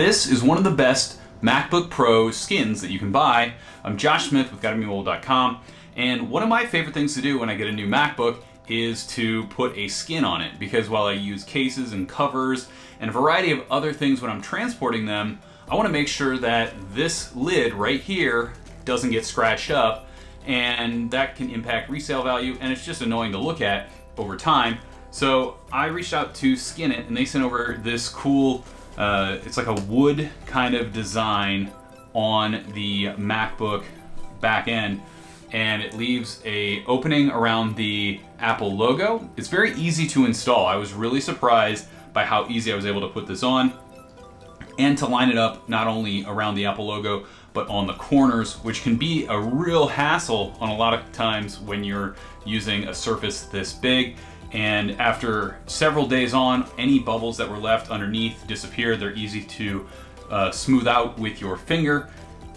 This is one of the best MacBook Pro skins that you can buy. I'm Josh Smith with GottaBeMobile.com, and one of my favorite things to do when I get a new MacBook is to put a skin on it because while I use cases and covers and a variety of other things when I'm transporting them, I want to make sure that this lid right here doesn't get scratched up and that can impact resale value and it's just annoying to look at over time. So I reached out to Skinit and they sent over this cool, uh, it's like a wood kind of design on the MacBook back end and it leaves a opening around the Apple logo. It's very easy to install. I was really surprised by how easy I was able to put this on and to line it up not only around the Apple logo, but on the corners, which can be a real hassle on a lot of times when you're using a surface this big. And after several days on, any bubbles that were left underneath disappear. They're easy to uh, smooth out with your finger.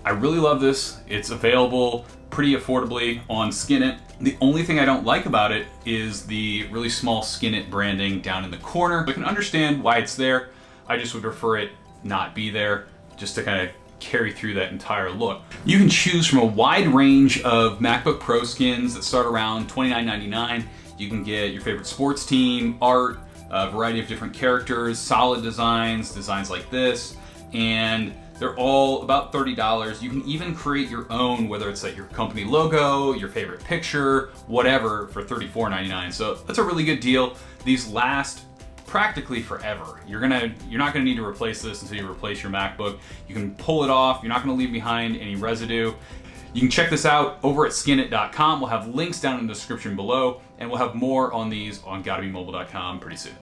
I really love this. It's available pretty affordably on Skinit. The only thing I don't like about it is the really small Skinit branding down in the corner. I can understand why it's there. I just would prefer it not be there just to kind of carry through that entire look. You can choose from a wide range of MacBook Pro skins that start around $29.99. You can get your favorite sports team, art, a variety of different characters, solid designs, designs like this, and they're all about $30. You can even create your own, whether it's like your company logo, your favorite picture, whatever, for $34.99. So that's a really good deal. These last practically forever. You're gonna, you're not gonna need to replace this until you replace your MacBook. You can pull it off. You're not gonna leave behind any residue. You can check this out over at skinit.com. We'll have links down in the description below, and we'll have more on these on GottaBeMobile.com pretty soon.